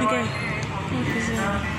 Okay. Thank you, sir.